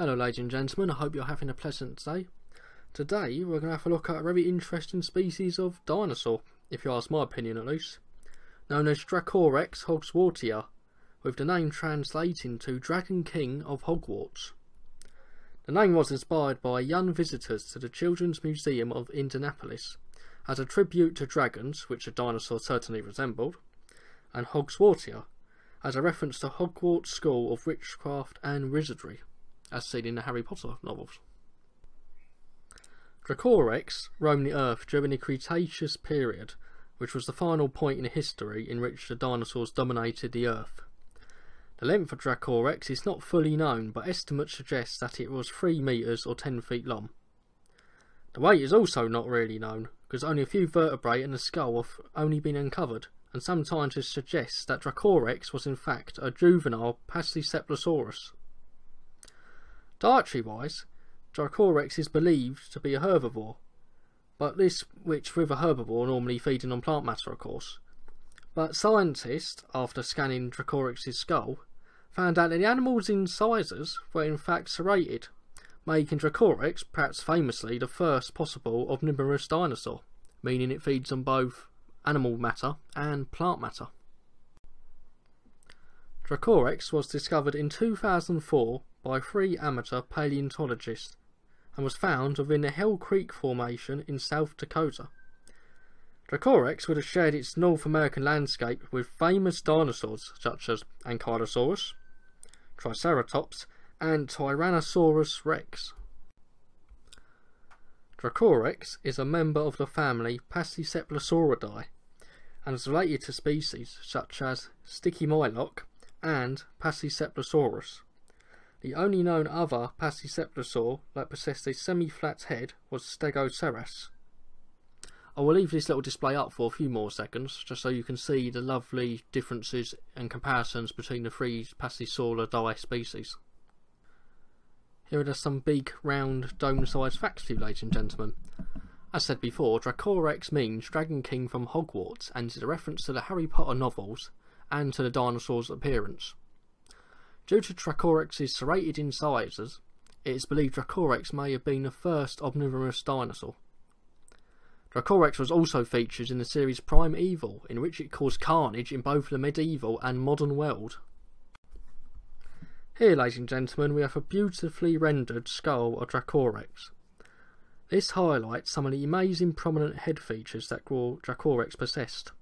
Hello ladies and gentlemen, I hope you're having a pleasant day. Today we're going to have a look at a very interesting species of dinosaur, if you ask my opinion at least, known as Dracorex hogswartsia, with the name translating to Dragon King of Hogwarts. The name was inspired by young visitors to the Children's Museum of Indianapolis as a tribute to dragons, which a dinosaur certainly resembled, and Hogswartsia, as a reference to Hogwarts School of Witchcraft and Wizardry as seen in the Harry Potter novels. Dracorex roamed the Earth during the Cretaceous period, which was the final point in history in which the dinosaurs dominated the Earth. The length of Dracorex is not fully known, but estimates suggest that it was 3 metres or 10 feet long. The weight is also not really known, because only a few vertebrae and the skull have only been uncovered, and some scientists suggest that Dracorex was in fact a juvenile Pachycephalosaurus. Dietary wise, Dracorex is believed to be a herbivore, but this which with a herbivore normally feeding on plant matter of course. But scientists, after scanning Dracorex's skull, found out that the animal's incisors were in fact serrated, making Dracorex perhaps famously the first possible omnivorous dinosaur, meaning it feeds on both animal matter and plant matter. Dracorex was discovered in 2004 by three amateur paleontologists and was found within the Hell Creek Formation in South Dakota. Dracorex would have shared its North American landscape with famous dinosaurs such as Ankylosaurus, Triceratops, and Tyrannosaurus rex. Dracorex is a member of the family Pachycephalosauridae and is related to species such as Stygimoloch and Pachycephalosaurus. The only known other pachycephalosaur that possessed a semi-flat head was Stegoceras. I will leave this little display up for a few more seconds, just so you can see the lovely differences and comparisons between the three Pachysauridae species. Here are some big, round, dome-sized facts for you, ladies and gentlemen. As said before, Dracorex means Dragon King from Hogwarts and is a reference to the Harry Potter novels and to the dinosaur's appearance. Due to Dracorex's serrated incisors, it is believed Dracorex may have been the first omnivorous dinosaur. Dracorex was also featured in the series Primeval, in which it caused carnage in both the medieval and modern world. Here, ladies and gentlemen, we have a beautifully rendered skull of Dracorex. This highlights some of the amazing prominent head features that Dracorex possessed.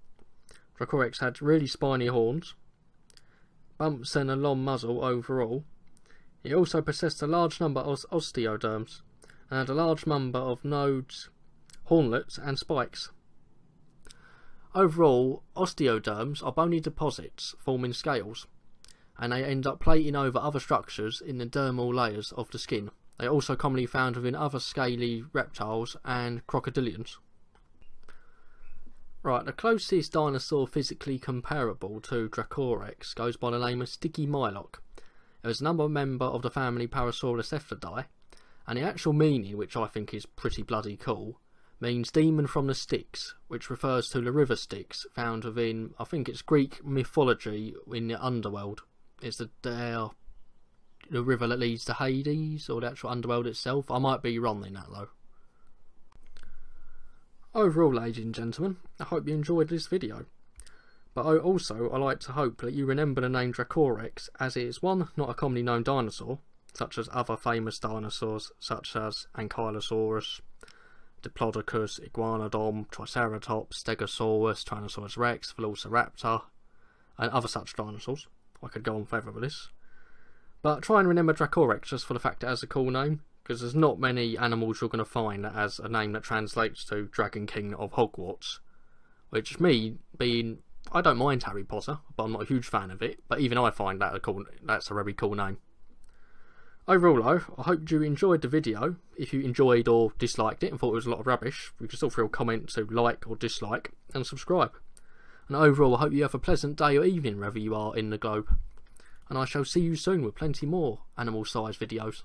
Dracorex had really spiny horns, bumps and a long muzzle overall. It also possessed a large number of osteoderms and had a large number of nodes, hornlets and spikes. Overall, osteoderms are bony deposits forming scales, and they end up plating over other structures in the dermal layers of the skin. They are also commonly found within other scaly reptiles and crocodilians. Right, the closest dinosaur physically comparable to Dracorex goes by the name of Stygimoloch. It was another member of the family Parasaurolocephalidae, and the actual meaning, which I think is pretty bloody cool, means demon from the Styx, which refers to the river Styx found within, I think it's Greek mythology in the underworld. It's the, the, uh, the river that leads to Hades, or the actual underworld itself. I might be wrong in that though. Overall, ladies and gentlemen, I hope you enjoyed this video. But also, I like to hope that you remember the name Dracorex as it is one, not a commonly known dinosaur, such as other famous dinosaurs such as Ankylosaurus, Diplodocus, Iguanodon, Triceratops, Stegosaurus, Tyrannosaurus rex, Velociraptor, and other such dinosaurs. I could go on forever with this. But try and remember Dracorex just for the fact it has a cool name because there's not many animals you're going to find that has a name that translates to Dragon King of Hogwarts. Which me being, I don't mind Harry Potter, but I'm not a huge fan of it. But even I find that a cool, that's a very cool name. Overall though, I hope you enjoyed the video. If you enjoyed or disliked it and thought it was a lot of rubbish, you can still feel comment to like or dislike and subscribe. And overall, I hope you have a pleasant day or evening wherever you are in the globe. And I shall see you soon with plenty more animal size videos.